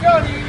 Johnny.